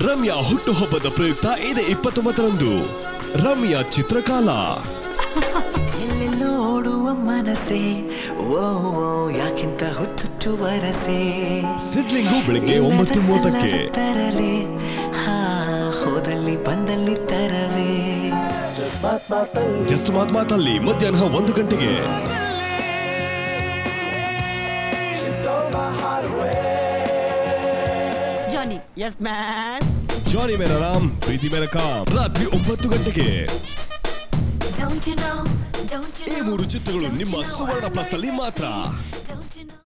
ರಮ್ಯಾ ಹುಟ್ಟುಹಬ್ಬದ ಪ್ರಯುಕ್ತ ಇದೆ ಇಪ್ಪತ್ತೊಂಬತ್ತರಂದು. ರಮ್ಯಾ ಚಿತ್ರಕಾಲ. ಎಲ್ಲೆಲ್ಲೋಡುವ ಮನಸ್ಸೇ? ಓ ಓ, ಯಾಕಿಂತ ಹುಚ್ಚುಚ್ಚು ವರಸೆ? ಸಿದ್ಲಿಂಗು ಬೆಳಿಗ್ಗೆ ಒಂಬತ್ತು ಮೂವತ್ತಕ್ಕೆ. ತರಲೆ. ಹಾ ಹೋದಲ್ಲಿ ಬಂದಲ್ಲಿ ತರಲೆ. ಜಸ್ಟ್ ಮಾತ್ ಮಾತಲ್ಲಿ ಮಧ್ಯಾಹ್ನ ಒಂದು ಗಂಟೆಗೆ. ಜಾನಿ ಎಸ್ ಮ್ಯಾನ್ ಜಾನಿ ಮೇರ ರಾಮ್ ಪ್ರೀತಿ ಮೇರ ಕಾಮ್ ರಾತ್ರಿ ಒಂಬತ್ತು ಗಂಟೆಗೆ. ಈ ಮೂರು ಚಿತ್ರಗಳು ನಿಮ್ಮ ಸುವರ್ಣ ಪ್ಲಸ್ ಅಲ್ಲಿ ಮಾತ್ರ.